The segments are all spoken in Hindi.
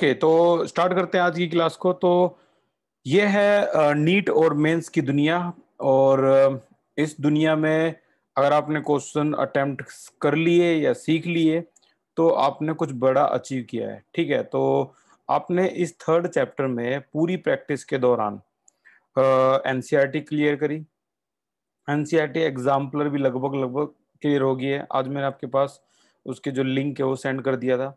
ओके तो स्टार्ट करते हैं आज की क्लास को। तो ये है नीट और मेंस की दुनिया। और इस दुनिया में अगर आपने क्वेश्चन अटेम्प्ट कर लिए या सीख लिए तो आपने कुछ बड़ा अचीव किया है। ठीक है तो आपने इस थर्ड चैप्टर में पूरी प्रैक्टिस के दौरान एनसीईआरटी क्लियर करी। एनसीईआरटी एग्जाम्पलर भी लगभग लगभग क्लियर हो गई है। आज मैंने आपके पास उसके जो लिंक है वो सेंड कर दिया था।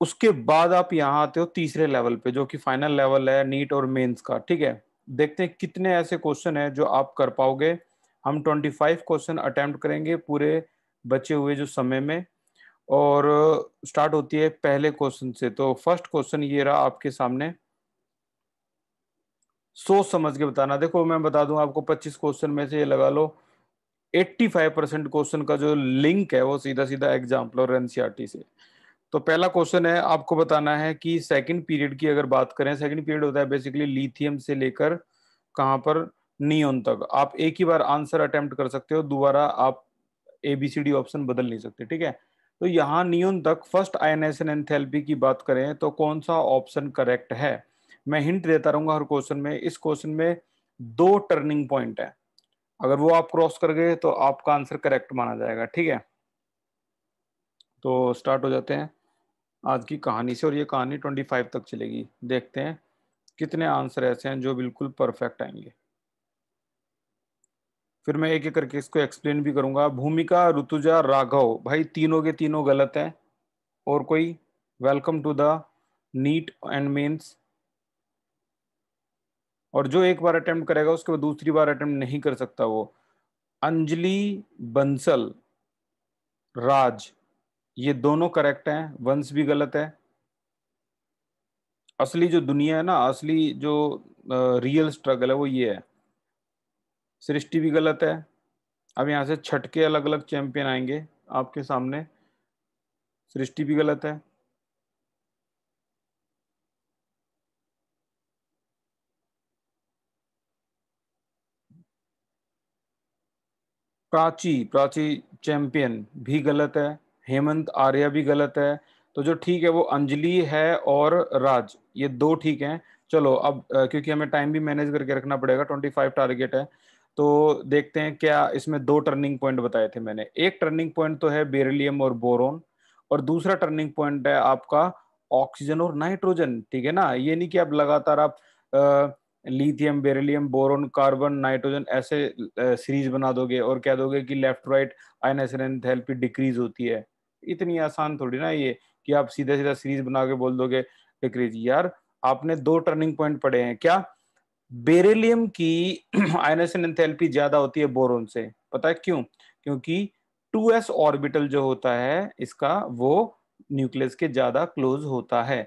उसके बाद आप यहाँ आते हो तीसरे लेवल पे, जो कि फाइनल लेवल है नीट और मेंस का, ठीक है? देखते हैं कितने ऐसे क्वेश्चन है जो आप कर पाओगे। हम 25 क्वेश्चन अटेम्प्ट करेंगे पूरे बचे हुए जो समय में। और स्टार्ट होती है पहले क्वेश्चन से। तो फ़र्स्ट क्वेश्चन ये रहा आपके सामने। सोच समझ के बताना। देखो, मैं बता दूँ आपको 25 क्वेश्चन में से ये लगा लो। 85 परसेंट क्वेश्चन का जो लिंक है वो सीधा सीधा एग्ज़ाम्पल और एनसीआरटी से। तो पहला क्वेश्चन है, आपको बताना है कि सेकंड पीरियड की अगर बात करें सेकंड पीरियड होता है बेसिकली लिथियम से लेकर कहाँ पर नियोन तक। आप एक ही बार आंसर अटेम्प्ट कर सकते हो, दोबारा आप एबीसीडी ऑप्शन बदल नहीं सकते, ठीक है? तो यहाँ नियोन तक फ़र्स्ट आयनाइजेशन एंथैल्पी की बात करें तो कौन सा ऑप्शन करेक्ट है? मैं हिंट देता रहूँगा हर क्वेश्चन में। इस क्वेश्चन में दो टर्निंग पॉइंट है। अगर वो आप क्रॉस कर गए तो आपका आंसर करेक्ट माना जाएगा, ठीक है? तो स्टार्ट हो जाते हैं। आज की कहानी से और ये कहानी ट्वेंटी फाइव तक चलेगी। देखते हैं कितने आंसर ऐसे हैं जो बिल्कुल परफेक्ट आएँगे। फिर मैं एक एक करके इसको एक्सप्लेन भी करूँगा। भूमिका, ऋतुजा, राघव, भाई तीनों के तीनों गलत हैं। और कोई welcome to the NEET and Mains और जो एक बार अटेम्प्ट करेगा, उसके बाद दूसरी बार अटेम्प्ट नहीं कर सकता वो। अंजलि बंसल, राज। ये दोनों करेक्ट हैं वंश भी गलत है। असली जो दुनिया है ना, असली जो रियल स्ट्रगल है वो ये है। सृष्टि भी गलत है। अब यहाँ से छठ के अलग अलग चैंपियन आएँगे आपके सामने। सृष्टि भी गलत है। प्राची प्राची चैंपियन भी गलत है। हेमंत आर्या भी गलत है। तो जो ठीक है वो अंजलि है और राज, ये दो ठीक हैं। चलो, अब क्योंकि हमें टाइम भी मैनेज करके रखना पड़ेगा ट्वेंटी फाइव टारगेट है। तो देखते हैं क्या इसमें दो टर्निंग पॉइंट बताए थे मैंने। एक टर्निंग पॉइंट तो है बेरिलियम और बोरोन, और दूसरा टर्निंग पॉइंट है आपका ऑक्सीजन और नाइट्रोजन ठीक है ना? ये नहीं कि आप लगातार आप lithium beryllium boron carbon nitrogen ऐसे सीरीज़ बना दोगे और कह दोगे कि left right ionisation enthalpy decrease होती है। इतनी आसान थोड़ी ना ये कि आप सीधा सीधा सीरीज़ बना के बोल दोगे डिक्रीज यार, आपने दो टर्निंग पॉइंट पढ़े हैं। क्या? बेरेलियम की आयनेशन एंथैल्पी ज़्यादा होती है बोरोन से। पता है क्यों? क्योंकि 2s ऑर्बिटल जो होता है, इसका वो न्यूक्लियस के ज़्यादा क्लोज होता है।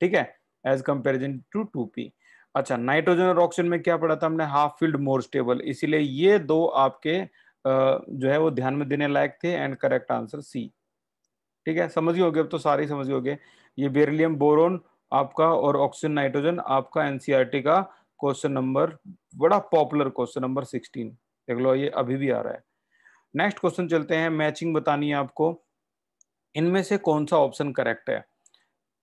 ठीक है? As comparison to two p अच्छा नाइट्रोजन और ऑक्सीजन में क्या पढ़ा था हमने? हाफ़ फ़ील्ड मोर स्टेबल इसीलिए ये दो आपके जो है वो ध्यान में देने लायक थे एंड करेक्ट आंसर सी ठीक है? समझ गए अब तो सारे समझ गए ये बेरिलियम बोरोन आपका और ऑक्सीजन नाइट्रोजन आपका एनसीईआरटी का क्वेश्चन नंबर बड़ा पॉपुलर क्वेश्चन नंबर सिक्सटीन देख लो, ये अभी भी आ रहा है। नेक्स्ट क्वेश्चन चलते हैं मैचिंग बतानी है आपको। इनमें से कौन सा ऑप्शन करेक्ट है?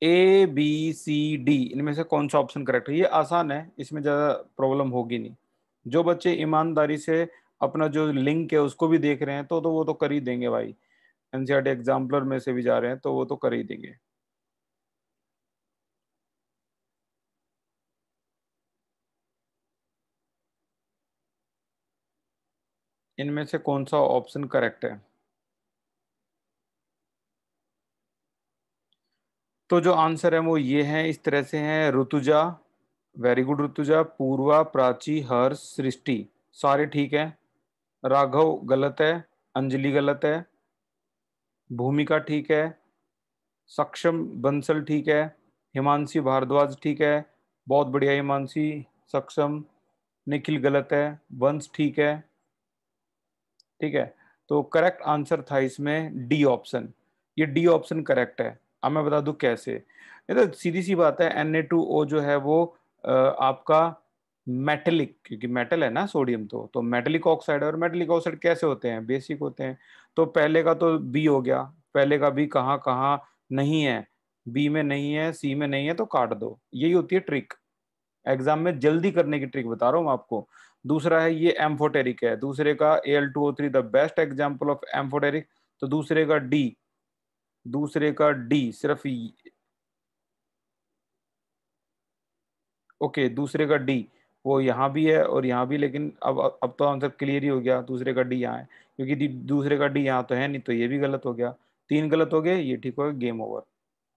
ए बी सी डी इनमें से कौन सा ऑप्शन करेक्ट है? ये आसान है, इसमें ज़्यादा प्रॉब्लम होगी नहीं। जो बच्चे ईमानदारी से अपना जो लिंक है, उसको भी देख रहे हैं तो तो वो तो कर ही देंगे भाई। एनसीआरटी एग्जाम्पलर में से भी जा रहे हैं तो वो तो कर ही देंगे। इनमें से कौन सा ऑप्शन करेक्ट है? तो जो आंसर है वो ये है, इस तरह से है, ऋतुजा, वेरी गुड ऋतुजा, पूर्वा, प्राची, हर्ष, सृष्टि। सारे ठीक है? राघव गलत है, अंजलि गलत है भूमिका ठीक है, सक्षम बंसल ठीक है, हिमांशी भारद्वाज ठीक है, बहुत बढ़िया हिमांशी, सक्षम, निखिल गलत है, वंश ठीक है ठीक है। तो करेक्ट आंसर था इसमें डी ऑप्शन ये डी ऑप्शन करेक्ट है। अब मैं बता दूँ कैसे? तो सीधी सी बात है Na2O जो है वो आपका मेटेलिक, क्योंकि मेटल है ना सोडियम तो तो मेटेलिक ऑक्साइड और मेटेलिक ऑक्साइड कैसे होते हैं? बेसिक होते हैं। तो पहले का तो बी हो गया, पहले का बी कहाँ कहाँ नहीं है बी में नहीं है सी में नहीं है तो काट दो। यही होती है ट्रिक। एग्ज़ाम में जल्दी करने की ट्रिक बता रहा हूँ आपको। दूसरा है, ये एम्फोटेरिक है। दूसरे का A L two O three the best example of amphoteric तो दूसरे का डी दूसरे का डी सिर्फ़ ओके, दूसरे का डी वो यहाँ भी है और यहाँ भी, लेकिन अब अब तो आंसर क्लियर ही हो गया, दूसरे का डी यहाँ है। क्योंकि दूसरे का डी यहाँ तो है नहीं तो ये भी गलत हो गया। तीन गलत हो गए, ये ठीक हो गया गेम ओवर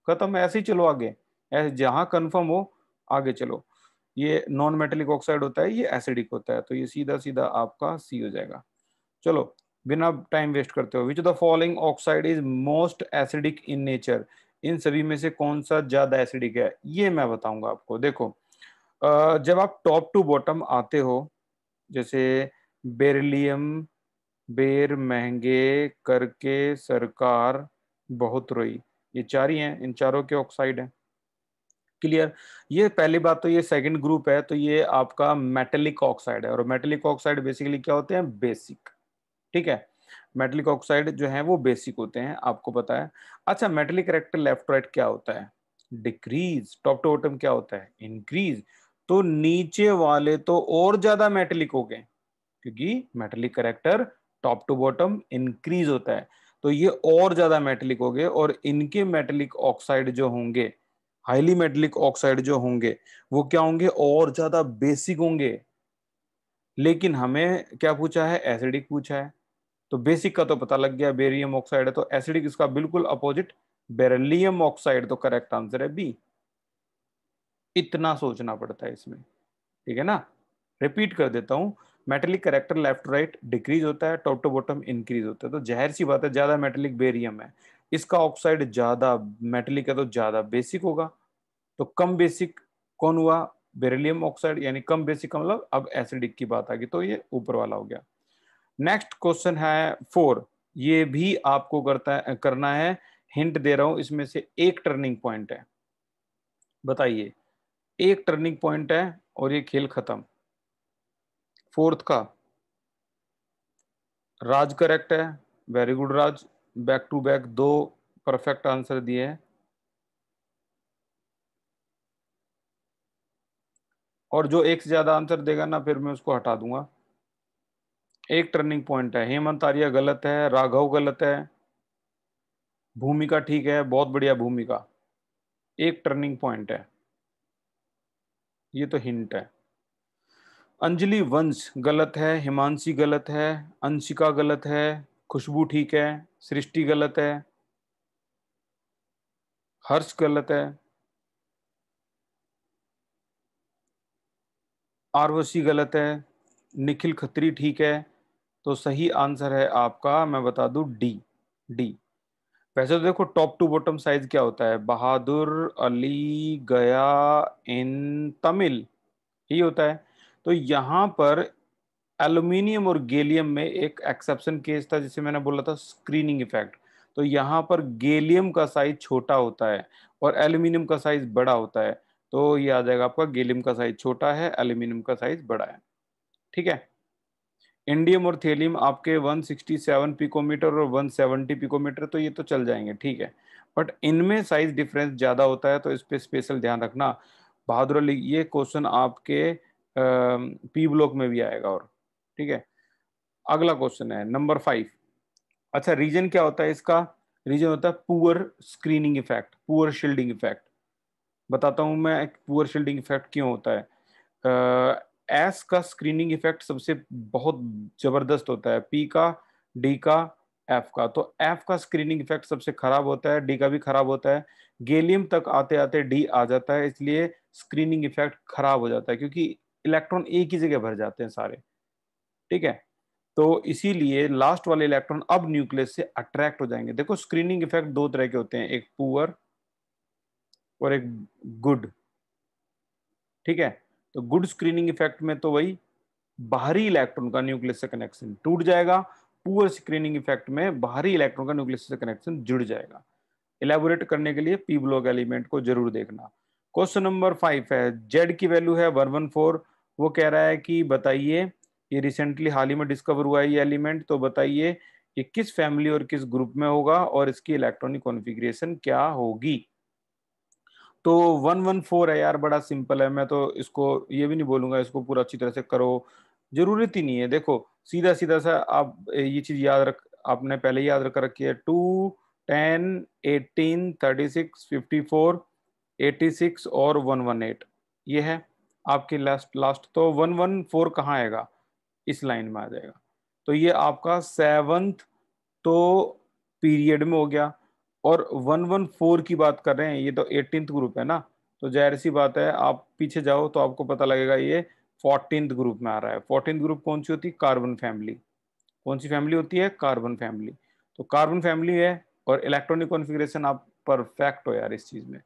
खत्म, ऐसे ही चलो आगे। ऐसे जहाँ कन्फर्म हो, आगे चलो। ये नॉन मेटेलिक ऑक्साइड होता है, ये एसिडिक होता है तो ये सीधा सीधा आपका सी हो जाएगा। चलो, बिना टाइम वेस्ट करते हो which the following oxide is most acidic in nature इन सभी में से कौन सा ज़्यादा एसिडिक है? ये मैं बताऊँगा आपको। देखो जब आप टॉप टू बॉटम आते हो, जैसे बेरलियम, बेर, महँगे, करके, सरकार, बहुत रोई, ये चार ही हैं, इन चारों के ऑक्साइड हैं। क्लियर ये पहली बात तो ये सेकंड ग्रुप है तो ये आपका मेटेलिक ऑक्साइड है, और मेटेलिक ऑक्साइड बेसिकली क्या होते हैं? बेसिक ठीक है? मेटेलिक ऑक्साइड जो है, वो बेसिक होते हैं, आपको पता है। अच्छा मेटेलिक करेक्टर लेफ़्ट राइट क्या होता है? डिक्रीज टॉप टू बॉटम क्या होता है? इंक्रीज तो नीचे वाले तो और ज़्यादा मेटलिक हो गए, क्योंकि metallic character top to bottom increase होता है। तो ये और ज़्यादा मेटेलिक हो गए और इनके मेटेलिक ऑक्साइड जो होंगे हाईली मेटलिक ऑक्साइड जो होंगे, वो क्या होंगे? और ज़्यादा बेसिक होंगे। लेकिन हमें क्या पूछा है? एसिडिक पूछा है। तो बेसिक का तो पता लग गया बेरियम ऑक्साइड है तो एसिडिक इसका बिल्कुल अपोजिट बेरलियम ऑक्साइड तो करेक्ट आंसर है बी इतना सोचना पड़ता है इसमें। ठीक है ना? रिपीट कर देता हूँ। Metallic character left right decrease होता है टॉप टू बॉटम इंक्रीज होता है। तो जहर सी बात है, ज़्यादा मेटेलिक बेरियम है। इसका ऑक्साइड ज़्यादा मेटेलिक है तो ज़्यादा बेसिक होगा। तो कम बेसिक कौन हुआ? बेरिलियम ऑक्साइड यानी कम बेसिक मतलब अब एसिडिक की बात आ गई तो ये ऊपर वाला हो गया। नेक्स्ट क्वेश्चन है फोर ये भी आपको करता है, करना है। हिंट दे रहा हूँ, इसमें से एक टर्निंग पॉइंट है। बताइए। एक टर्निंग पॉइंट है और ये खेल खत्म। फोर्थ का, राज करेक्ट है very good Raj. Back to back दो परफेक्ट आंसर दिए हैं। और जो एक से ज़्यादा आंसर देगा ना, फिर मैं उसको हटा दूँगा। एक टर्निंग पॉइंट है। हेमंत आर्य गलत है, राघव गलत है। भूमिका ठीक है, बहुत बढ़िया भूमिका। एक टर्निंग पॉइंट है। ये तो हिंट है। अंजलि वंश गलत है, हिमांशी गलत है, अंशिका गलत है, खुशबू ठीक है, सृष्टि गलत है, हर्ष गलत है, आरवशी गलत है, निखिल खत्री ठीक है तो सही आंसर है आपका, मैं बता दूँ डी डी। वैसे तो देखो टॉप टू बॉटम साइज़ क्या होता है? बहादुर अली गया इन तमिल ही होता है। तो यहाँ पर एल्यूमिनियम और गैलियम में एक एक्सेप्शन केस था, जिसे मैंने बोला था स्क्रीनिंग इफ़ेक्ट तो यहाँ पर गैलियम का साइज़ छोटा होता है और एल्यूमिनियम का साइज़ बड़ा होता है। तो ये आ जाएगा आपका गैलियम का साइज़ छोटा है एल्यूमिनियम का साइज़ बड़ा है। ठीक है? इंडियम और थेलियम आपके 167 पिकोमीटर और 170 पिकोमीटर तो ये तो चल जाएँगे, ठीक है। बट इनमें साइज़ डिफरेंस ज़्यादा होता है तो इस पर स्पेशल ध्यान रखना। बहादुर अली, ये क्वेश्चन आपके पी ब्लॉक में भी आएगा और, ठीक है। अगला क्वेश्चन है नंबर फाइव अच्छा रीजन क्या होता है इसका? रीजन होता है poor screening effect poor shielding effect बताता हूँ मैं पुअर शील्डिंग इफ़ेक्ट क्यों होता है। एस का स्क्रीनिंग इफ़ेक्ट सबसे बहुत ज़बरदस्त होता है पी का डी का एफ़ का। तो एफ़ का स्क्रीनिंग इफ़ेक्ट सबसे खराब होता है डी का भी खराब होता है। गेलियम तक आते आते डी आ जाता है, इसलिए स्क्रीनिंग इफ़ेक्ट खराब हो जाता है, क्योंकि इलेक्ट्रॉन एक ही जगह भर जाते हैं सारे। ठीक है? तो इसीलिए लास्ट वाले इलेक्ट्रॉन अब न्यूक्लियस से अट्रैक्ट हो जाएँगे। देखो स्क्रीनिंग इफ़ेक्ट दो तरह के होते हैं, एक पुअर और एक गुड ठीक है? तो गुड स्क्रीनिंग इफ़ेक्ट में तो वही बाहरी इलेक्ट्रॉन का न्यूक्लियस से कनेक्शन टूट जाएगा, पुअर स्क्रीनिंग इफ़ेक्ट में बाहरी इलेक्ट्रॉन का न्यूक्लियस से कनेक्शन जुड़ जाएगा। इलेबोरेट करने के लिए पी ब्लॉक एलिमेंट को ज़रूर देखना। क्वेश्चन नंबर फाइव है जेड की वैल्यू है वन वन फोर वो कह रहा है कि बताइए, ये रिसेंटली हाल ही में डिस्कवर हुआ है ये एलिमेंट तो बताइए, ये किस फैमिली और किस ग्रुप में होगा और इसकी इलेक्ट्रॉनिक कॉन्फ़िगरेशन क्या होगी? तो वन वन फोर है यार, बड़ा सिंपल है। मैं तो इसको, ये भी नहीं बोलूँगा, इसको पूरा अच्छी तरह से करो। ज़रूरत ही नहीं है। देखो सीधा सीधा सा आप, ये चीज़ याद रख, आपने पहले ही याद रख रखी है। Two, ten, eighteen, thirty six, fifty four, eighty six और वन वन एट। ये है आपकी लास्ट लास्ट तो वन वन फोर कहाँ आएगा? इस लाइन में आ जाएगा। तो ये आपका सेवंथ तो पीरियड में हो गया। और वन वन फोर की बात कर रहे हैं, ये तो एटीन ग्रुप है ना? तो ज़ाहिर सी बात है, आप पीछे जाओ तो आपको पता लगेगा ये फोर्टीन ग्रुप में आ रहा है। फोर्टीन ग्रुप कौन सी होती? है कार्बन फैमिली कौन सी फैमिली होती है? कार्बन फैमिली तो कार्बन फैमिली है और इलेक्ट्रॉनिक कॉन्फ़िगरेशन आप परफेक्ट हो यार इस चीज़ में।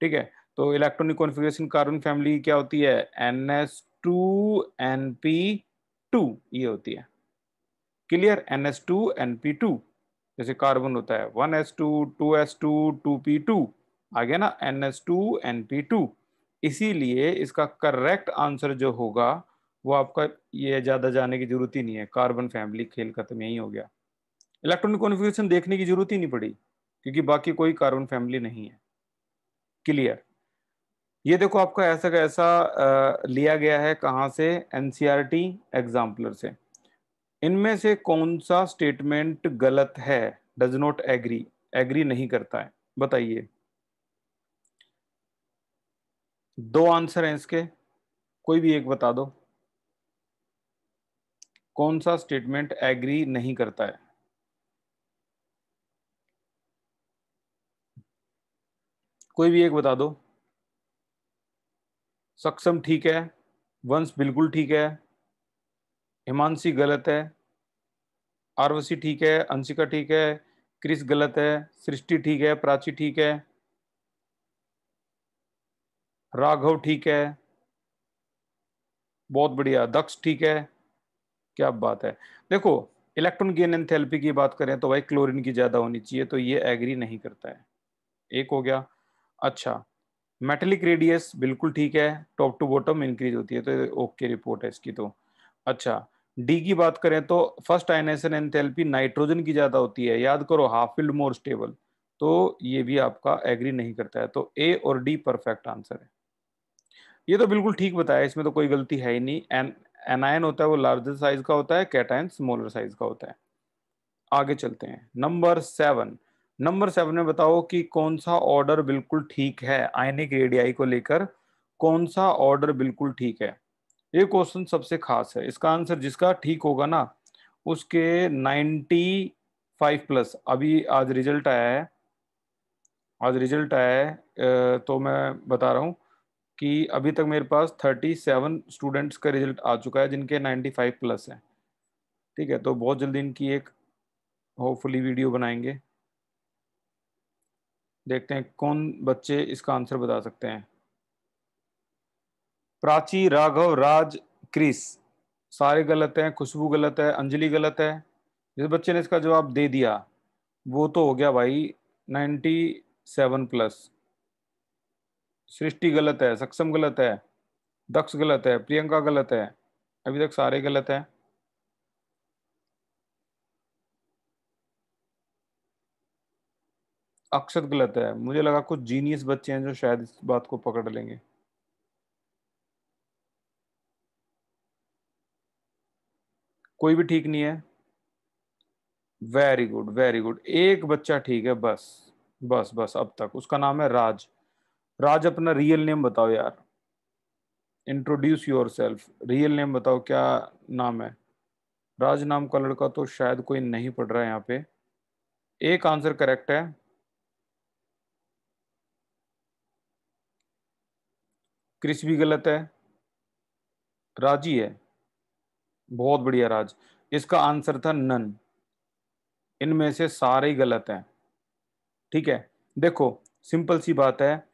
ठीक है? तो इलेक्ट्रॉनिक कॉन्फ़िगरेशन कार्बन फैमिली क्या होती है? N s two n p two ये होती है। Clear n s two n p two जैसे कार्बन होता है one s two two s two two p two आ गया ना n s two n p two इसीलिए इसका करेक्ट आंसर जो होगा वो आपका ये ज़्यादा जाने की ज़रूरत ही नहीं है। कार्बन फैमिली खेल खत्म यही हो गया। इलेक्ट्रॉनिक कॉन्फ़िगरेशन देखने की ज़रूरत ही नहीं पड़ी क्योंकि बाकी कोई कार्बन फैमिली नहीं है। क्लियर ये देखो आपका ऐसा का ऐसा आ, लिया गया है कहाँ से? एनसीईआरटी एग्जाम्पलर से। इनमें से कौन सा स्टेटमेंट गलत है? डज नॉट एग्री एग्री नहीं करता है। बताइए। दो आंसर हैं इसके। कोई भी एक बता दो। कौन सा स्टेटमेंट एग्री नहीं करता है? कोई भी एक बता दो। सक्षम ठीक है। वंश बिल्कुल ठीक है। हिमांशी गलत है आरवसी ठीक है, अंशिका ठीक है, क्रिस गलत है, सृष्टि ठीक है, प्राची ठीक है, राघव ठीक है, बहुत बढ़िया, दक्ष ठीक है, क्या बात है। देखो, इलेक्ट्रॉन गेन एंथैल्पी की बात करें तो भाई क्लोरीन की ज़्यादा होनी चाहिए तो ये एग्री नहीं करता है। एक हो गया। अच्छा मेटेलिक रेडियस बिल्कुल ठीक है टॉप टू बॉटम इंक्रीज होती है तो ओके रिपोर्ट है इसकी तो। अच्छा डी की बात करें तो फ़र्स्ट आयनेशन एंथैल्पी नाइट्रोजन की ज़्यादा होती है। याद करो हाफ़ फ़ील्ड मोर स्टेबल तो ये भी आपका एग्री नहीं करता है। तो ए और डी परफेक्ट आंसर है। ये तो बिल्कुल ठीक बताया, इसमें तो कोई गलती है ही नहीं। एन एनायन होता है वो लार्जर साइज़ का होता है कैटायन स्मॉलर साइज़ का होता है। आगे चलते हैं। नंबर सेवन नंबर सेवन में बताओ कि कौन सा ऑर्डर बिल्कुल ठीक है? आयनिक रेडियाई को लेकर कौन सा ऑर्डर बिल्कुल ठीक है? ये क्वेश्चन सबसे खास है। इसका आंसर जिसका ठीक होगा ना, उसके 95 प्लस अभी आज रिज़ल्ट आया है, आज रिज़ल्ट आया है तो मैं बता रहा हूँ कि अभी तक मेरे पास 37 स्टूडेंट्स का रिज़ल्ट आ चुका है, जिनके 95 प्लस है। ठीक है तो बहुत जल्दी इनकी एक होपफुली वीडियो बनाएँगे। देखते हैं कौन बच्चे इसका आंसर बता सकते हैं। प्राची, राघव, राज, क्रिस। सारे गलत हैं, खुशबू गलत है, अंजलि गलत है। जिस बच्चे ने इसका जवाब दे दिया, वो तो हो गया भाई नाइन्टी सेवन प्लस। सृष्टि गलत है, सक्षम गलत है, दक्ष गलत है, प्रियंका गलत है, अभी तक सारे गलत हैं। अक्षत गलत है, मुझे लगा कुछ जीनियस बच्चे हैं जो शायद इस बात को पकड़ लेंगे। कोई भी ठीक नहीं है। वेरी गुड वेरी गुड एक बच्चा ठीक है, बस बस बस, अब तक। उसका नाम है राज। राज, अपना रियल नेम बताओ यार। Introduce yourself real name बताओ, क्या नाम है? राज नाम का लड़का तो शायद कोई नहीं पढ़ रहा है यहाँ पे। एक आंसर करेक्ट है। क्रिस भी गलत है। राज़ी है। बहुत बढ़िया राज। इसका आंसर था नन इनमें से सारे ही गलत हैं। ठीक है? देखो सिंपल सी बात है।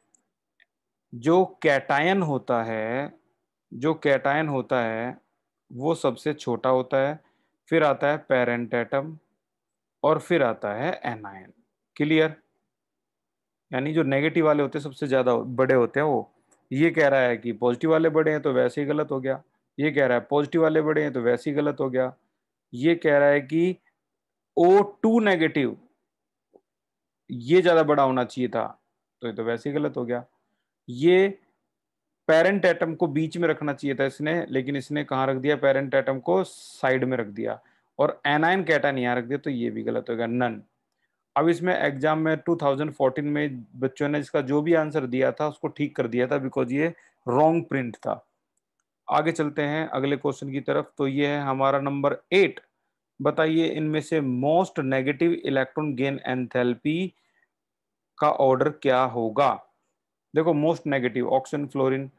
जो कैटायन होता है, जो कैटायन होता है, वो सबसे छोटा होता है, फिर आता है पेरेंट एटम और फिर आता है एनायन क्लियर यानी जो नेगेटिव वाले होते हैं, सबसे ज़्यादा बड़े होते हैं वो। ये कह रहा है कि पॉजिटिव वाले बड़े हैं तो वैसे ही गलत हो गया। ये कह रहा है पॉजिटिव वाले बड़े हैं तो वैसे ही गलत हो गया। ये कह रहा है कि ओ टू नेगेटिव ये ज़्यादा बड़ा होना चाहिए था तो ये तो वैसे ही गलत हो गया। ये पेरेंट एटम को बीच में रखना चाहिए था इसने, लेकिन इसने कहा रख दिया? पेरेंट एटम को साइड में रख दिया। और एनाइन कैटाइन यहाँ रख दिया तो ये भी गलत हो गया। नन अब इसमें एग्ज़ाम में 2014 में बच्चों ने इसका जो भी आंसर दिया था, उसको ठीक कर दिया था बिकॉज़ ये रॉन्ग प्रिंट था। आगे चलते हैं अगले क्वेश्चन की तरफ़। तो ये है हमारा नंबर एट बताइए, इनमें से most negative electron gain enthalpy का ऑर्डर क्या होगा? देखो most negative oxygen fluorine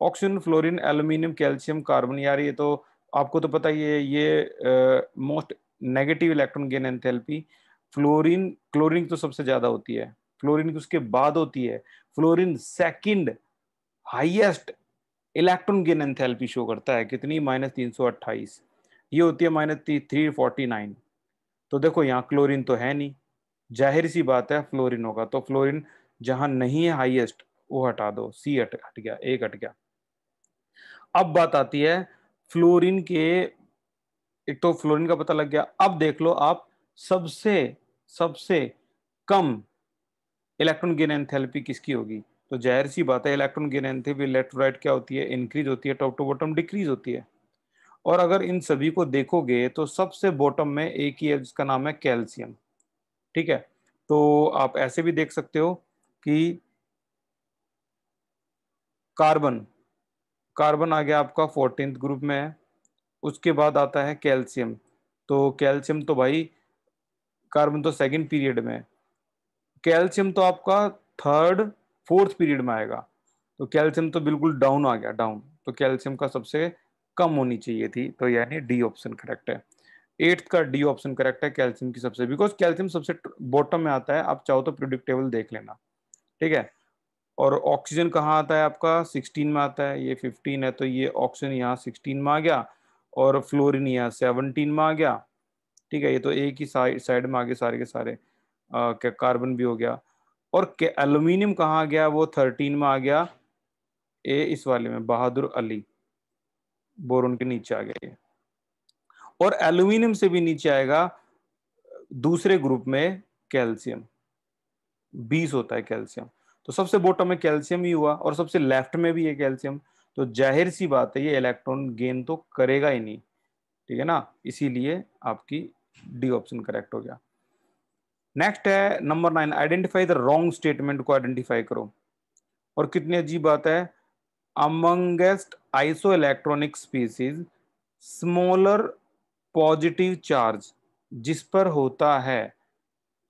oxygen fluorine aluminium calcium carbon यार ये तो आपको तो पता ही है, ये most negative electron gain enthalpy fluorine chlorine तो सबसे ज़्यादा होती है। फ्लोरिन उसके बाद होती है। Fluorine second highest electron gain enthalpy show करता है, कितनी? माइनस तीन सौ अट्ठाईस। ये होती है माइनस थ्री फोर्टी नाइन। तो देखो, यहाँ क्लोरीन तो है नहीं। ज़ाहिर सी बात है, फ्लोरिन होगा। तो फ्लोरिन जहाँ नहीं है हाईएस्ट वो हटा दो। सी हट हट गया एक हट गया। अब बात आती है, फ्लोरिन के, एक तो फ्लोरिन का पता लग गया। अब देख लो आप, सबसे सबसे कम इलेक्ट्रॉन गेन एंथैल्पी किसकी होगी? तो ज़ाहिर सी बात है electron gain enthalpy left right क्या होती है? इंक्रीज होती है टॉप टू बॉटम डिक्रीज होती है। और अगर इन सभी को देखोगे तो सबसे बॉटम में एक ही है, जिसका नाम है कैल्शियम ठीक है? तो आप ऐसे भी देख सकते हो कि कार्बन कार्बन आ गया आपका फोर्टींथ ग्रुप में है। उसके बाद आता है कैल्शियम तो कैल्शियम तो भाई कार्बन तो सेकंड पीरियड में है। कैल्शियम तो आपका थर्ड फोर्थ पीरियड में आएगा। तो कैल्शियम तो बिल्कुल डाउन आ गया, डाउन। तो कैल्शियम का सबसे कम होनी चाहिए थी तो यानी डी ऑप्शन करेक्ट है। एट्थ का डी ऑप्शन करेक्ट है कैल्शियम की सबसे, बिकॉज़ कैल्शियम सबसे बॉटम में आता है, आप चाहो तो प्रोडिक्टेबल देख लेना, ठीक है? और ऑक्सीजन कहाँ आता है आपका? 16 में आता है, ये 15 है तो ये ऑक्सीजन यहाँ 16 में आ गया, और फ्लोरिन यहाँ 17 में आ गया, ठीक है? ये तो एक ही साइड साइड में आ गए सारे के सारे क्या कार्बन भी हो गया। और एल्यूमिनियम कहाँ गया? वो 13 में आ गया। ए इस वाले में, बहादुर अली। बोरोन के नीचे आ गया ये। और एल्यूमिनियम से भी नीचे आएगा दूसरे ग्रुप में कैल्शियम। बीस होता है कैल्शियम। तो सबसे बॉटम में कैल्शियम ही हुआ और सबसे लेफ़्ट में भी है कैल्शियम। तो ज़ाहिर सी बात है, ये इलेक्ट्रॉन गेन तो करेगा ही नहीं। ठीक है ना? इसीलिए आपकी डी ऑप्शन करेक्ट हो गया। नेक्स्ट है number nine identify the wrong statement को आइडेंटिफाई करो। और कितनी अजीब बात है amongst isoelectronic species smaller positive charge जिस पर होता है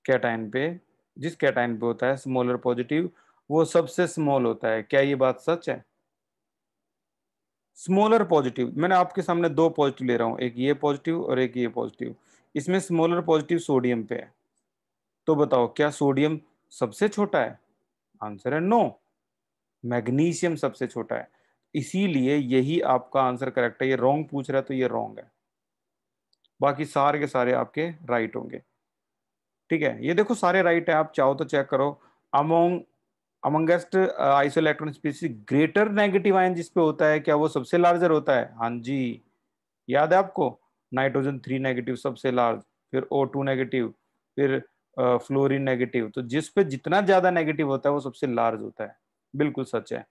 कैटाइन पे, जिस कैटाइन पे होता है स्मॉलर पॉजिटिव वो सबसे स्मॉल होता है। क्या ये बात सच है? स्मॉलर पॉजिटिव मैंने आपके सामने दो पॉजिटिव ले रहा हूँ, एक ये पॉजिटिव और एक ये पॉजिटिव इसमें स्मॉलर पॉजिटिव सोडियम पे है। तो बताओ, क्या सोडियम सबसे छोटा है? आंसर है नो मैग्नीशियम सबसे छोटा है। इसीलिए यही आपका आंसर करेक्ट है। ये रॉन्ग पूछ रहा है तो ये रॉन्ग है। बाकी सारे के सारे आपके राइट होंगे। ठीक है? ये देखो सारे राइट है। आप चाहो तो चेक करो। Among amongst iso electron species greater negative ion जिसपे होता है, क्या वो सबसे लार्जर होता है? हाँ जी। याद है आपको? नाइट्रोजन थ्री नेगेटिव सबसे लार्ज फिर ओ टू नेगेटिव फिर फ्लोरिन नेगेटिव तो जिस पे जितना ज़्यादा नेगेटिव होता है, वो सबसे लार्ज होता है। बिल्कुल सच है।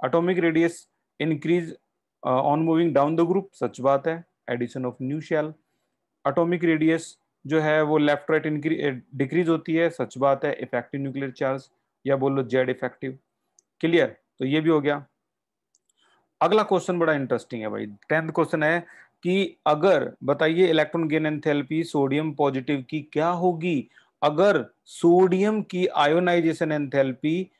Atomic radius increase on moving down the group सच बात है। Addition of new shell atomic radius जो है, वो लेफ़्ट राइट डिक्रीज होती है, सच बात है। इफ़ेक्टिव न्यूक्लियर चार्ज या बोल जेड इफ़ेक्टिव क्लियर तो ये भी हो गया। अगला क्वेश्चन बड़ा इंटरेस्टिंग है भाई। टेंथ क्वेश्चन है कि अगर, बताइए electron gain enthalpy sodium positive की क्या होगी? अगर सोडियम की आयोनाइजेशन एंथैल्पी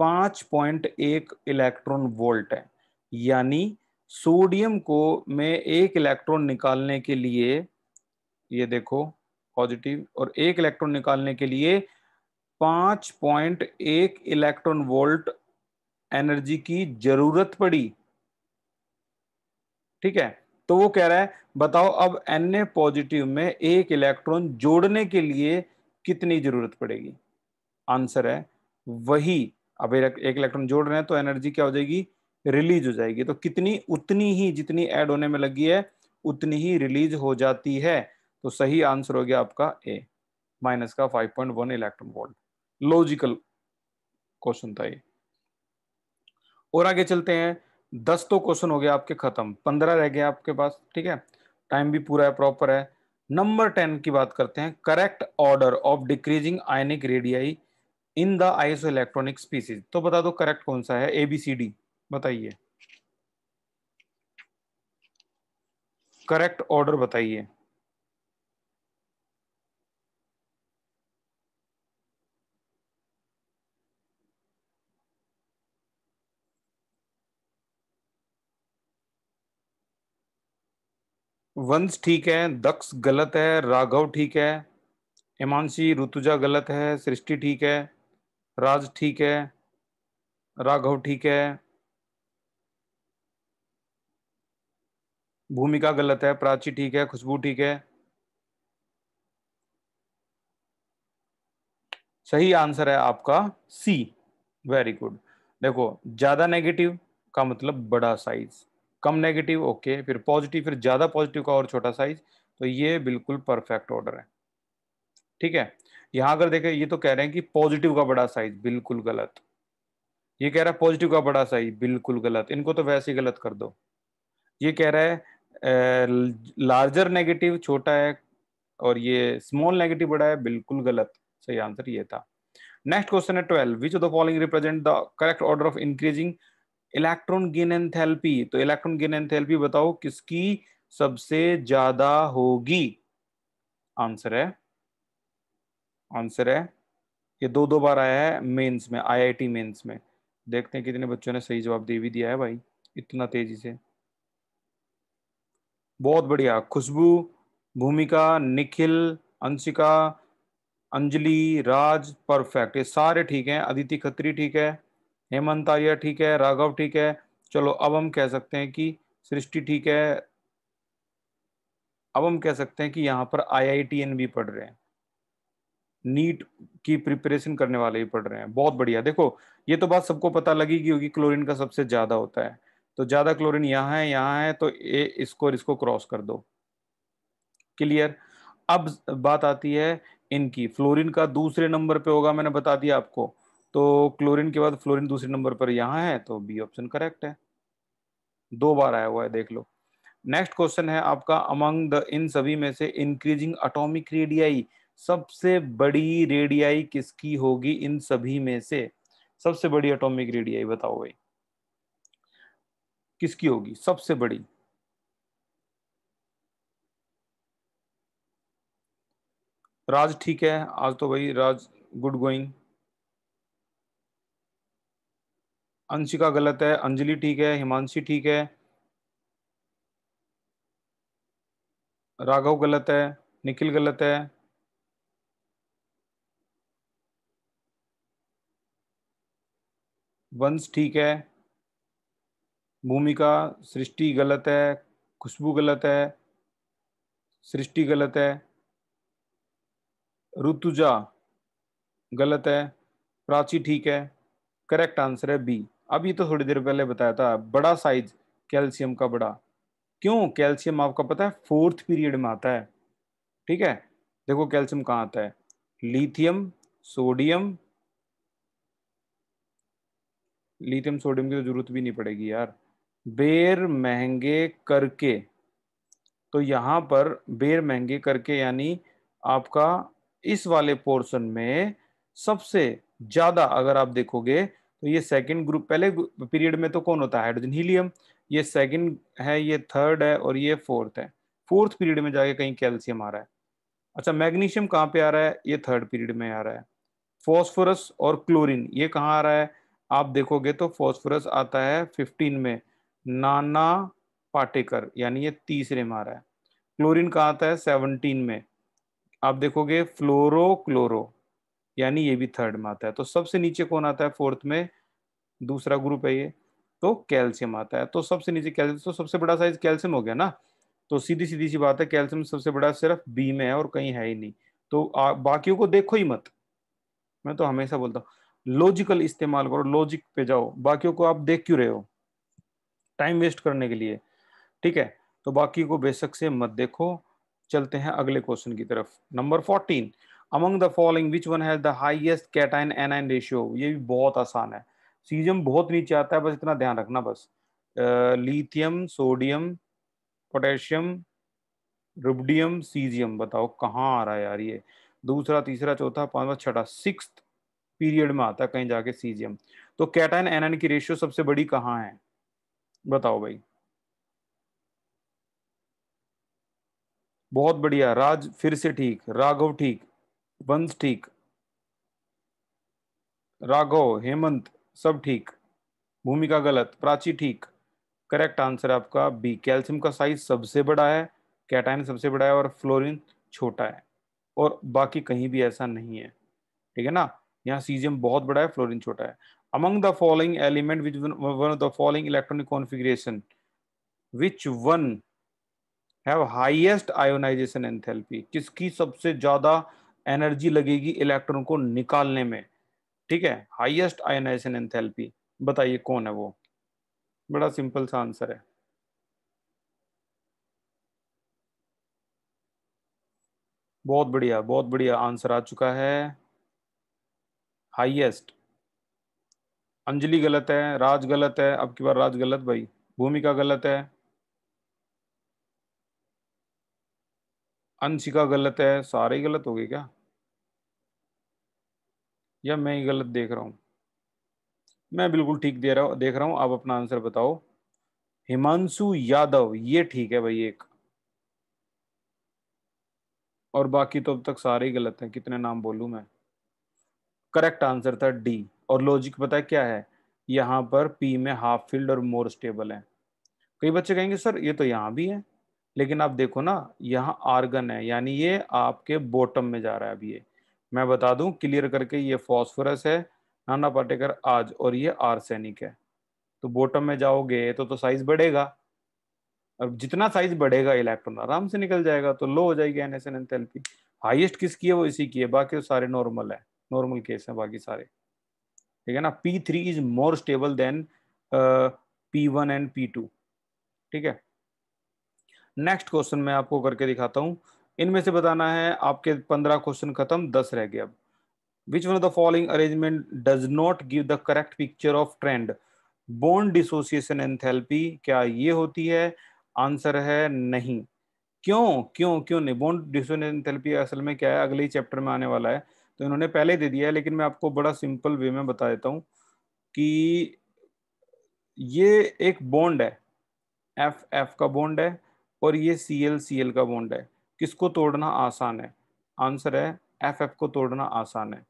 5.1 इलेक्ट्रॉन वोल्ट है, यानी सोडियम को में एक इलेक्ट्रॉन निकालने के लिए, ये देखो पॉजिटिव, और एक इलेक्ट्रॉन निकालने के लिए 5.1 इलेक्ट्रॉन वोल्ट एनर्जी की ज़रूरत पड़ी। ठीक है तो वो कह रहा है, बताओ अब एन पॉजिटिव में एक इलेक्ट्रॉन जोड़ने के लिए कितनी ज़रूरत पड़ेगी? आंसर है, वही, अब एक इलेक्ट्रॉन जोड़ रहे हैं तो एनर्जी क्या हो जाएगी? रिलीज़ हो जाएगी। तो कितनी, उतनी ही जितनी ऐड होने में लगी है, उतनी ही रिलीज़ हो जाती है। तो सही आंसर हो गया आपका ए माइनस का 5.1 इलेक्ट्रॉन वोल्ट। लॉजिकल क्वेश्चन था ये। और आगे चलते हैं। दस तो क्वेश्चन हो गया आपके खत्म। पंद्रह रह गए आपके पास, ठीक है? टाइम भी पूरा है, प्रॉपर है। नंबर टेन की बात करते हैं। Correct order of decreasing ionic radii in the isoelectronic species तो बता दो करेक्ट कौन सा है? ए बी सी डी बताइए। करेक्ट ऑर्डर बताइए। वंश ठीक है, दक्ष गलत है, राघव ठीक है, हिमांशी ऋतुजा गलत है, सृष्टि ठीक है, राज ठीक है, राघव ठीक है, भूमिका गलत है, प्राची ठीक है, खुशबू ठीक है। सही आंसर है आपका सी वेरी गुड देखो, ज़्यादा नेगेटिव का मतलब बड़ा साइज़ कम नेगेटिव ओके फिर पॉजिटिव फिर ज़्यादा पॉजिटिव का और छोटा साइज़ तो ये बिल्कुल परफेक्ट ऑर्डर है। ठीक है? यहाँ अगर देखें, ये तो कह रहे हैं कि पॉजिटिव का बड़ा साइज़ बिल्कुल गलत। ये कह रहा है पॉजिटिव का बड़ा साइज़ बिल्कुल गलत। इनको तो वैसे ही गलत कर दो। ये कह रहा है लार्जर नेगेटिव छोटा है और ये स्मॉल नेगेटिव बड़ा है, बिल्कुल गलत। सही आंसर ये था। नेक्स्ट क्वेश्चन है twelve which of the following represent the correct order of increasing electron gain enthalpy तो इलेक्ट्रॉन गेन एंथैल्पी बताओ किसकी सबसे ज़्यादा होगी? आंसर है आंसर है, ये दो दो बार आया है मेंस में आईआईटी मेंस में। देखते हैं कितने बच्चों ने सही जवाब दे भी दिया है भाई, इतना तेज़ी से। बहुत बढ़िया, खुशबू, भूमिका, निखिल, अंशिका, अंजलि, राज, परफेक्ट, ये सारे ठीक हैं, अदिति खत्री ठीक है हेमंत आर्य ठीक है, राघव ठीक है। चलो, अब हम कह सकते हैं कि सृष्टि ठीक है। अब हम कह सकते हैं कि यहाँ पर आईआईटीएन भी पढ़ रहे हैं। नीट की प्रिपरेशन करने वाले भी पढ़ रहे हैं। बहुत बढ़िया। देखो, ये तो बात सबको पता लगेगी होगी क्लोरीन का सबसे ज़्यादा होता है। तो ज़्यादा क्लोरीन यहाँ है यहाँ है तो ए, इसको और इसको क्रॉस कर दो। क्लियर अब बात आती है इनकी। फ्लोरीन का दूसरे नंबर पे होगा, मैंने बता दिया आपको। तो क्लोरीन के बाद फ्लोरीन दूसरे नंबर पर यहाँ है तो बी ऑप्शन करेक्ट है। दो बार आया हुआ है, देख लो। नेक्स्ट क्वेश्चन है आपका अमंग द इन सभी में से इंक्रीजिंग अटोमिक रेडियाई सबसे बड़ी रेडियाई किसकी होगी इन सभी में से? सबसे बड़ी अटोमिक रेडियाई बताओ भाई। किसकी होगी? सबसे बड़ी। राज ठीक है, आज तो भाई राज गुड गोइंग अंशिका गलत है, अंजलि ठीक है, हिमांशी ठीक है, राघव गलत है, निखिल गलत है। वंश ठीक है, भूमिका, सृष्टि गलत है, खुशबू गलत है, सृष्टि गलत है, ऋतुजा गलत है, प्राची ठीक है, करेक्ट आंसर है बी। अभी तो थोड़ी देर पहले बताया था, बड़ा साइज़ कैल्शियम का बड़ा। क्यों? कैल्शियम आपका पता है फोर्थ पीरियड में आता है। ठीक है? देखो कैल्शियम कहाँ आता है। लिथियम सोडियम लिथियम सोडियम की तो ज़रूरत भी नहीं पड़ेगी यार। बेर महँगे करके तो यहाँ पर बेर महँगे करके यानी आपका इस वाले पोर्शन में सबसे ज़्यादा अगर आप देखोगे तो ये सेकंड ग्रुप पहले पीरियड में तो कौन होता है? हाइड्रोजन हीलियम ये सेकंड है, ये थर्ड है और ये फोर्थ है। फोर्थ पीरियड में जाके कहीं कैल्शियम आ रहा है। अच्छा मैग्नीशियम कहाँ पे आ रहा है? ये थर्ड पीरियड में आ रहा है। फॉस्फोरस और क्लोरीन ये कहाँ आ रहा है? आप देखोगे तो फॉस्फोरस आता है फिफ्टीन में। नाना पाटेकर, यानी ये तीसरे में आ रहा है। क्लोरीन कहाँ आता है? सेवनटीन में। आप देखोगे फ्लोरो क्लोरो यानी ये भी थर्ड में आता है। तो सबसे नीचे कौन आता है? फोर्थ में दूसरा ग्रुप है ये तो कैल्शियम आता है। तो सबसे नीचे कैल्शियम तो सबसे बड़ा साइज़ कैल्शियम हो गया ना? तो सीधी सीधी सी बात है कैल्शियम सबसे बड़ा सिर्फ़ बी में है और कहीं है ही नहीं। तो बाकियों को देखो ही मत। मैं तो हमेशा बोलता हूँ लॉजिकल इस्तेमाल करो लॉजिक पे जाओ। बाकियों को आप देख क्यों रहे हो? टाइम वेस्ट करने के लिए। ठीक है? तो बाकी को बेशक से मत देखो। चलते हैं अगले क्वेश्चन की तरफ़। Number fourteen among the following which one has the highest cation anion ratio ये भी बहुत आसान है। सीजियम बहुत नीचे आता है, बस इतना ध्यान रखना बस। Lithium sodium potassium rubidium caesium बताओ कहाँ आ रहा है यार ये? दूसरा, तीसरा, चौथा, पांचवा, छठा सिक्स पीरियड में आता है कहीं जाके सीजियम तो कैटाइन एनएन की रेशियो सबसे बड़ी कहाँ है? बताओ भाई। बहुत बढ़िया, राज फिर से ठीक, राघव ठीक। वंश ठीक। राघव, हेमंत, सब ठीक। भूमिका गलत, प्राची ठीक। करेक्ट आंसर आपका बी। कैल्शियम का साइज़ सबसे बड़ा है कैटाइन सबसे बड़ा है और फ्लोरिन छोटा है। और बाकी कहीं भी ऐसा नहीं है। ठीक है ना? यहाँ सीजियम बहुत बड़ा है, फ्लोरिन छोटा है। Among the following element which one of the following electronic configuration which one have highest ionisation enthalpy किसकी सबसे ज़्यादा एनर्जी लगेगी इलेक्ट्रॉन को निकालने में। ठीक है? Highest ionisation enthalpy. बताइए कौन है वो? बड़ा सिंपल सा आंसर है। बहुत बढ़िया बहुत बढ़िया आंसर आ चुका है। हाईएस्ट। अंजलि गलत है, राज गलत है। अब की बार राज गलत भाई। भूमिका गलत है। अंशिका गलत है। सारे गलत हो गए क्या? या मैं ही गलत देख रहा हूँ? मैं बिल्कुल ठीक दे रहा हूँ, देख रहा हूँ, आप अपना आंसर बताओ। हिमांशु यादव, ये ठीक है भाई एक। और बाकी तो अब तक सारे ही गलत हैं, कितने नाम बोलूँ मैं? करेक्ट आंसर था डी और लॉजिक पता है क्या है? यहाँ पर पी में हाफ़ फ़ील्ड और मोर स्टेबल है। कई बच्चे कहेंगे, सर, ये तो यहाँ भी है। लेकिन आप देखो ना, यहाँ आर्गन है, यानी ये आपके बॉटम में जा रहा है अभी ये। मैं बता दूँ क्लियर करके ये फॉस्फोरस है, नाना पाटेकर आज, और ये आर्सेनिक है। तो बॉटम में जाओगे तो तो साइज़ बढ़ेगा। और जितना साइज़ बढ़ेगा इलेक्ट्रॉन आराम से निकल जाएगा तो लो हो जाएगी एन एनएसएन एंथैल्पी हाईएस्ट किसकी है, वो इसी की है। बाकी सारे नॉर्मल है। नॉर्मल केस है बाकी सारे। ठीक है ना? P three is more stable than P one and P two ठीक है? नेक्स्ट क्वेश्चन मैं आपको करके दिखाता हूँ। इनमें से बताना है, आपके पंद्रह क्वेश्चन खत्म, दस रह गए अब। Which one of the following arrangement does not give the correct picture of trend bond dissociation enthalpy क्या ये होती है? आंसर है नहीं। क्यों? क्यों? क्यों नहीं? बोन डिसोसिएशन एंथैल्पी असल में क्या है? अगले ही चैप्टर में आने वाला है। तो इन्होंने पहले दे दिया है, लेकिन मैं आपको बड़ा सिंपल वे में बता देता हूँ कि ये एक बॉन्ड है। एफ़ एफ़ का बॉन्ड है और ये सी एल सी एल का बॉन्ड है। किसको तोड़ना आसान है? आंसर है एफ़ एफ़ को तोड़ना आसान है।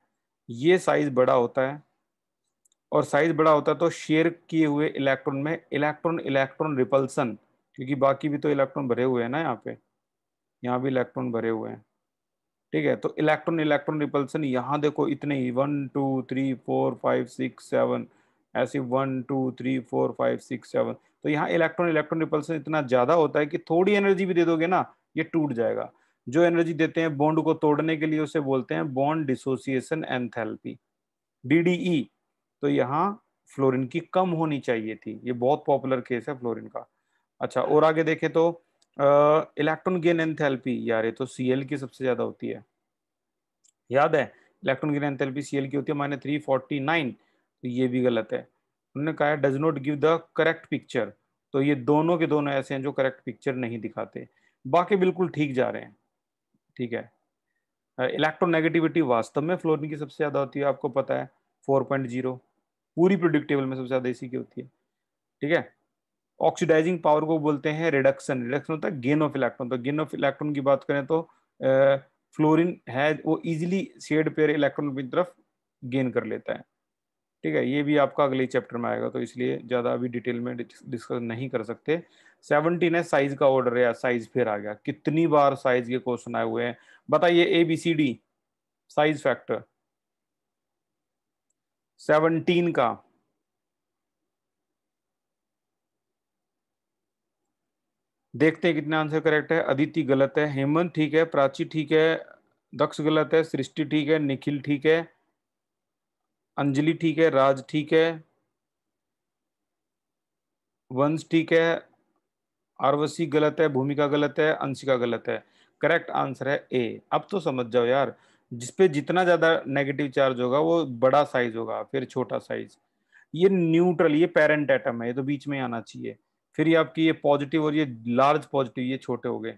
ये साइज़ बड़ा होता है और साइज़ बड़ा होता है तो शेयर किए हुए इलेक्ट्रॉन में इलेक्ट्रॉन इलेक्ट्रॉन रिपल्सन क्योंकि बाकी भी तो इलेक्ट्रॉन भरे हुए हैं ना यहाँ पे। यहाँ भी इलेक्ट्रॉन भरे हुए हैं। ठीक है तो इलेक्ट्रॉन इलेक्ट्रॉन रिपल्सन यहाँ देखो इतने ही one two three four five six seven ऐसे one two three four five six seven तो यहाँ इलेक्ट्रॉन इलेक्ट्रॉन रिपल्सन इतना ज़्यादा होता है कि थोड़ी एनर्जी भी दे दोगे ना ये टूट जाएगा। जो एनर्जी देते हैं बॉन्ड को तोड़ने के लिए उसे बोलते हैं बॉन्ड डिसोसिएशन एंथैल्पी डीडीई तो यहाँ फ्लोरिन की कम होनी चाहिए थी। ये बहुत पॉपुलर केस है फ्लोरिन का। अच्छा और आगे देखें तो इलेक्ट्रॉन गेन एंथैल्पी यार ये तो सीएल की सबसे ज़्यादा होती है। याद है इलेक्ट्रॉन गेन एंथैल्पी सीएल की होती है माइनस थ्री तो ये भी गलत है। उन्होंने कहा does not give the correct picture तो ये दोनों के दोनों ऐसे हैं जो करेक्ट पिक्चर नहीं दिखाते। बाकी बिल्कुल ठीक जा रहे हैं। ठीक है। इलेक्ट्रोनेगेटिविटी वास्तव में फ्लोरिन की सबसे ज़्यादा होती है, आपको पता है। फोर पॉइंट ज़ीरो पूरी प्रोडिक्टेबल में सबसे ज़्यादा इसी की होती है। ठीक है। ऑक्सीडाइजिंग पावर को बोलते हैं रिडक्शन रिडक्शन होता है गेन ऑफ़ इलेक्ट्रॉन तो गेन ऑफ़ इलेक्ट्रॉन की बात करें तो फ्लोरिन है, वो इजिली शेड पेयर इलेक्ट्रॉन की तरफ़ गेन कर लेता है। ठीक है। ये भी आपका अगले चैप्टर में आएगा तो इसलिए ज़्यादा अभी डिटेल में डिस्कस नहीं कर सकते। सेवनटीन है साइज़ का ऑर्डर है साइज़ फिर आ गया। कितनी बार साइज़ के क्वेश्चन आए हुए हैं? बताइए A B C D size factor seventeen का। देखते हैं कितने आंसर करेक्ट है। अदिति गलत है, हेमंत ठीक है, प्राची ठीक है, दक्ष गलत है, सृष्टि ठीक है, निखिल ठीक है, अंजलि ठीक है, राज ठीक है, वंश ठीक है आरवसी गलत है, भूमिका गलत है, अंशिका गलत है। करेक्ट आंसर है ए अब तो समझ जाओ यार, जिसपे जितना ज़्यादा नेगेटिव चार्ज होगा, वो बड़ा साइज़ होगा, फिर छोटा साइज़ ये न्यूट्रल ये पेरेंट एटम है, ये तो बीच में आना चाहिए। फिर ये आपकी ये पॉजिटिव और ये लार्ज पॉजिटिव ये छोटे हो गए।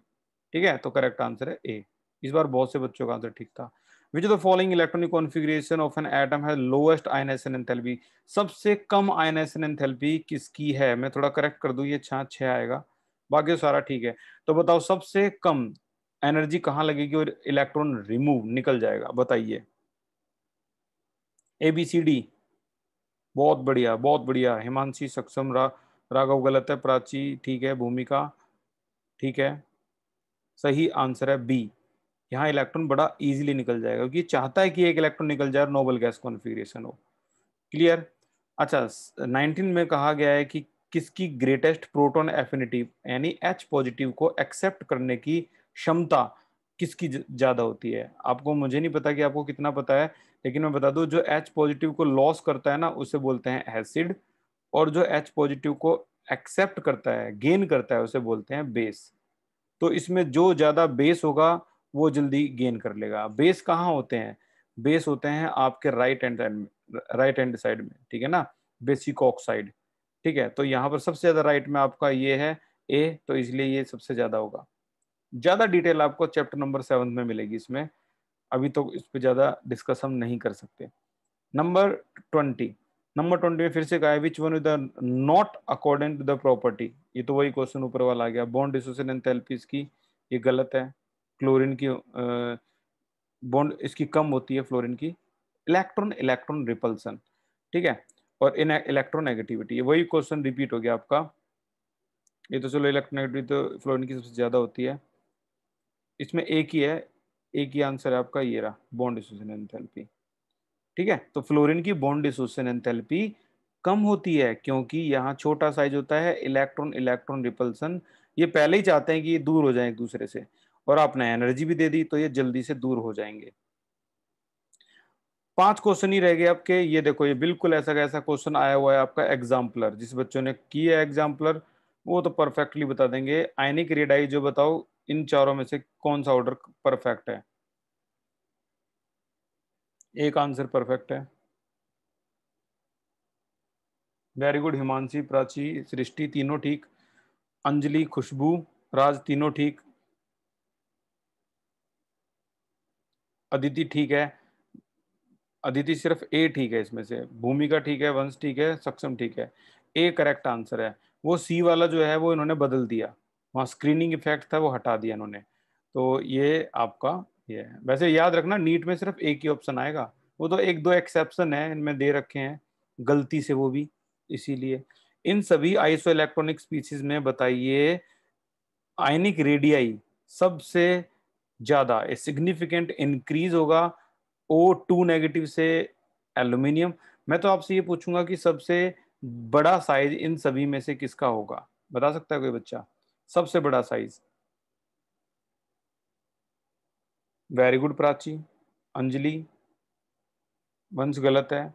ठीक है? तो करेक्ट आंसर है ए इस बार बहुत से बच्चों का आंसर ठीक था। Which the following electronic configuration of an atom है लोएस्ट आयनाइजेशन एंथैल्पी सबसे कम आयनाइजेशन एंथैल्पी किसकी है? मैं थोड़ा करेक्ट कर दूँ, ये छह छह आएगा। बाकी सारा ठीक है। तो बताओ, सबसे कम एनर्जी कहाँ लगेगी और इलेक्ट्रॉन रिमूव निकल जाएगा? बताइए। ए बी सी डी बहुत बढ़िया बहुत बढ़िया। हिमांशी सक्षम, रा, राघव गलत है, प्राची ठीक है, भूमिका ठीक है। सही आंसर है बी यहाँ इलेक्ट्रॉन बड़ा इजीली निकल जाएगा, क्योंकि चाहता है कि एक इलेक्ट्रॉन निकल जाए नोबल गैस कॉन्फ़िगरेशन हो। क्लियर अच्छा 19 में कहा गया है कि किसकी ग्रेटेस्ट प्रोटॉन एफिनिटी यानी एच पॉजिटिव को एक्सेप्ट करने की क्षमता किसकी ज़्यादा होती है? आपको मुझे नहीं पता कि आपको कितना पता है, लेकिन मैं बता दूँ, जो एच पॉजिटिव को लॉस करता है ना, उसे बोलते हैं एसिड और जो एच पॉजिटिव को एक्सेप्ट करता है गेन करता है, उसे बोलते हैं बेस तो इसमें जो ज़्यादा बेस होगा, वो जल्दी गेन कर लेगा। बेस कहाँ होते हैं? बेस होते हैं आपके राइट हैंड साइड में राइट हैंड साइड में, ठीक है ना? बेसिक ऑक्साइड ठीक है? तो यहाँ पर सबसे ज़्यादा राइट में आपका ये है ए तो इसलिए ये सबसे ज़्यादा होगा। ज़्यादा डिटेल आपको चैप्टर नंबर सेवन में मिलेगी इसमें। अभी तो इस पर ज़्यादा डिस्कस हम नहीं कर सकते। नंबर ट्वेंटी नंबर ट्वेंटी में फिर से कहा है which one is the not according to the property ये तो वही क्वेश्चन ऊपर वाला आ गया। बॉन्ड डिसोसिएशन एंथैल्पी की ये गलत है। क्लोरीन की बॉन्ड इसकी कम होती है फ्लोरीन की। इलेक्ट्रॉन इलेक्ट्रॉन रिपल्सन ठीक है? और इन इलेक्ट्रोनेगेटिविटी वही क्वेश्चन रिपीट हो गया आपका। ये तो चलो इलेक्ट्रोनेगेटिविटी तो फ्लोरीन की सबसे ज़्यादा होती है। इसमें एक ही है, एक ही आंसर है आपका, ये रहा बॉन्ड डिसोसिएशन एंथैल्पी ठीक है? तो फ्लोरीन की बॉन्ड डिसोसिएशन एंथैल्पी कम होती है क्योंकि यहाँ छोटा साइज़ होता है इलेक्ट्रॉन इलेक्ट्रॉन रिपल्सन ये पहले ही चाहते हैं कि ये दूर हो जाए एक दूसरे से। और आपने एनर्जी भी दे दी तो ये जल्दी से दूर हो जाएँगे। पाँच क्वेश्चन ही रह गए आपके। ये देखो, ये बिल्कुल ऐसा ऐसा क्वेश्चन आया हुआ है आपका एग्जाम्पलर जिस बच्चों ने किया एग्जाम्पलर वो तो परफेक्टली बता देंगे। आयनिक रेडाई जो बताओ, इन चारों में से कौन सा ऑर्डर परफेक्ट है? एक आंसर परफेक्ट है। वेरी गुड हिमांशी प्राची सृष्टि तीनों ठीक। अंजलि, खुशबू, राज, तीनों ठीक। अदिति ठीक है। अदिति सिर्फ़ ए ठीक है इसमें से। भूमिका ठीक है, वंश ठीक है, सक्षम ठीक है। ए करेक्ट आंसर है। वो सी वाला जो है, वो इन्होंने बदल दिया। वहाँ स्क्रीनिंग इफ़ेक्ट था, वो हटा दिया इन्होंने। तो ये आपका ये है। वैसे याद रखना, नीट में सिर्फ़ एक ही ऑप्शन आएगा। वो तो एक दो एक्सेप्शन है, इनमें दे रखे हैं। गलती से वो भी, इसीलिए। इन सभी आइसो इलेक्ट्रॉनिक स्पीसीज में बताइए आयनिक रेडियाई सबसे ज़्यादा सिग्निफिकेंट इंक्रीज होगा। ओ टू नेगेटिव से एल्यूमिनियम। मैं तो आपसे ये पूछूँगा कि सबसे बड़ा साइज़ इन सभी में से किसका होगा? बता सकता है कोई बच्चा? सबसे बड़ा size very good Prachi. Anjali. Vansh गलत है।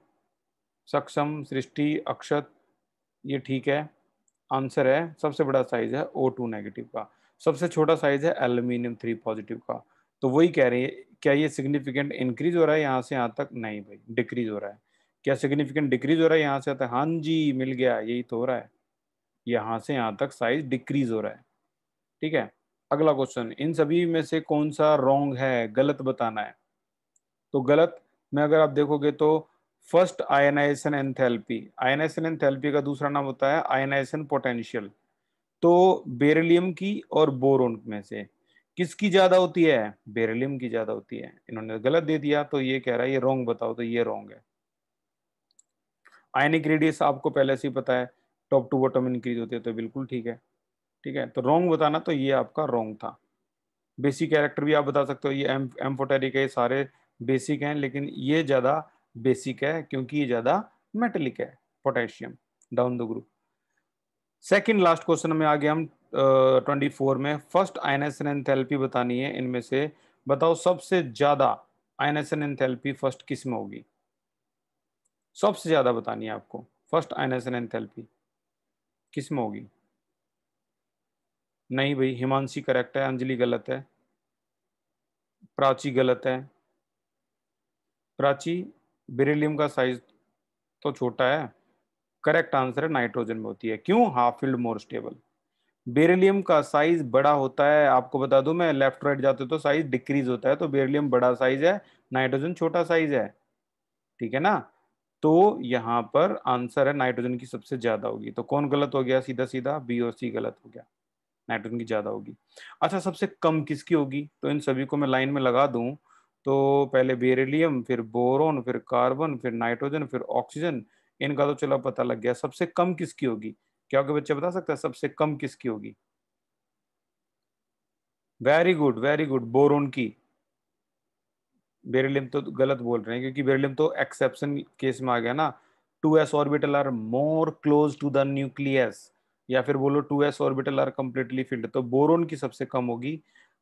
सक्षम, सृष्टि, अक्षत, ये ठीक है। आंसर है, सबसे बड़ा साइज़ है ओ टू नेगेटिव का। सबसे छोटा साइज़ है एल्यूमिनियम थ्री पॉजिटिव का। तो वही कह रही है क्या ये सिग्निफिकेंट इंक्रीज हो रहा है? यहाँ से यहाँ तक नहीं भाई डिक्रीज हो रहा है। क्या सिग्निफिकेंट डिक्रीज हो रहा है? यहाँ से आता है हाँ जी, मिल गया, यही तो हो रहा है। यहाँ से यहाँ तक साइज़ डिक्रीज हो रहा है। ठीक है? अगला क्वेश्चन इन सभी में से कौन सा रॉन्ग है? गलत बताना है। तो गलत, में अगर आप देखोगे तो first ionization enthalpy ionization enthalpy का दूसरा नाम होता है आयनाइजेशन पोटेंशियल तो बेरिलियम की और बोरोन में से। किसकी ज़्यादा होती है? बेरिलियम की ज़्यादा होती है। इन्होंने गलत दे दिया तो ये कह रहा है, ये रॉन्ग बताओ तो ये रॉन्ग है। आयनिक रेडियस आपको पहले से ही पता है टॉप टू बॉटम इंक्रीज होती है तो बिल्कुल ठीक है। ठीक है? तो रॉन्ग बताना तो ये आपका रॉन्ग था। बेसिक कैरेक्टर भी आप बता सकते हो, ये एम एम्फोटेरिक है सारे बेसिक हैं, लेकिन ये ज़्यादा बेसिक है, क्योंकि ये ज़्यादा मेटेलिक है potassium down the group second last question में आ गया हम ट्वेंटी फोर में फ़र्स्ट आयनेशन एंथैल्पी बतानी है इनमें से। बताओ सबसे ज़्यादा आयनेशन एंथैल्पी फ़र्स्ट किसमें होगी? सबसे ज़्यादा बतानी है आपको, फ़र्स्ट आयनेशन एंथैल्पी किसमें होगी? नहीं भाई, हिमांशी करेक्ट है, अंजलि गलत है, प्राची गलत है। प्राची, बेरिलियम का साइज़ तो छोटा है करेक्ट आंसर है नाइट्रोजन में होती है। क्यों? Half filled more stable beryllium का साइज़ बड़ा होता है, आपको बता दूँ मैं लेफ़्ट राइट जाते तो साइज़ डिक्रीज होता है तो बेरिलियम बड़ा साइज़ है नाइट्रोजन छोटा साइज़ है, ठीक है ना? तो यहाँ पर आंसर है नाइट्रोजन की सबसे ज़्यादा होगी। तो कौन गलत हो गया? सीधा सीधा बी और सी गलत हो गया। नाइट्रोजन की ज़्यादा होगी। अच्छा सबसे कम किसकी होगी? तो इन सभी को मैं लाइन में लगा दूँ तो पहले बेरिलियम, फिर बोरोन, फिर कार्बन फिर नाइट्रोजन फिर ऑक्सीजन इनका तो चलो पता लग गया। सबसे कम किसकी होगी? क्या के बच्चे बता सकते हैं सबसे कम किसकी होगी? Very good very good boron की। बेरिलियम तो गलत बोल रहे हैं क्योंकि बेरिलियम तो एक्सेप्शन केस में आ गया ना। Two s orbital are more close to the nucleus या फिर बोलो two s orbital are completely filled तो बोरोन की सबसे कम होगी।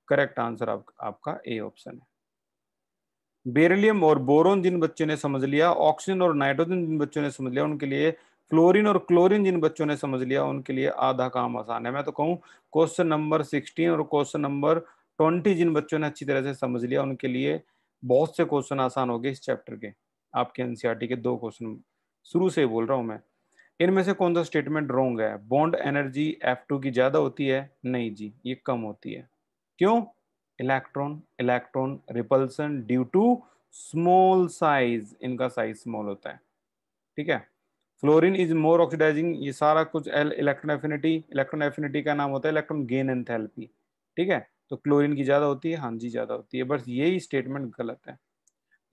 करेक्ट आंसर आप, आपका ए ऑप्शन है। बेरिलियम और बोरोन जिन बच्चों ने समझ लिया ऑक्सीजन और नाइट्रोजन जिन बच्चों ने समझ लिया उनके लिए फ्लोरिन और क्लोरीन जिन बच्चों ने समझ लिया, उनके लिए आधा काम आसान है। मैं तो कहूँ क्वेश्चन नंबर सिक्सटीन और क्वेश्चन नंबर ट्वेंटी जिन बच्चों ने अच्छी तरह से समझ लिया, उनके लिए बहुत से क्वेश्चन आसान हो गए इस चैप्टर के। आपके एनसीआरटी के दो क्वेश्चन शुरू से ही बोल रहा हूँ मैं। इनमें से कौन सा स्टेटमेंट रोंग है? बॉन्ड एनर्जी एफ़ टू की ज़्यादा होती है? नहीं जी, ये कम होती है। क्यों? Electron electron repulsion due to small size इनका साइज़ स्मॉल होता है। ठीक है? फ्लोरिन इज़ मोर ऑक्सीडाइजिंग ये सारा कुछ एल इलेक्ट्रॉन एफिनिटी इलेक्ट्रॉन एफिनिटी का नाम होता है इलेक्ट्रॉन गेन एंथैल्पी ठीक है? तो क्लोरीन की ज़्यादा होती है हाँ जी, ज़्यादा होती है, बस यही स्टेटमेंट गलत है।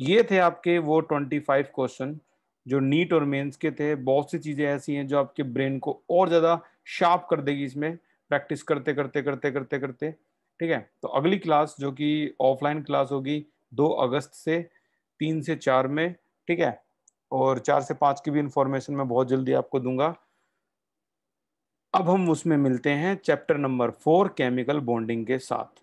ये थे आपके वो ट्वेंटी फाइव क्वेश्चन जो नीट और मेंस के थे। बहुत सी चीज़ें ऐसी हैं जो आपके ब्रेन को और ज़्यादा शार्प कर देगी इसमें। प्रैक्टिस करते करते करते करते करते, ठीक है? तो अगली क्लास जो कि ऑफलाइन क्लास होगी, दो अगस्त से तीन से चार में, ठीक है? और चार से पाँच की भी इंफॉर्मेशन मैं बहुत जल्दी आपको दूँगा। अब हम उसमें मिलते हैं chapter number four chemical bonding के साथ।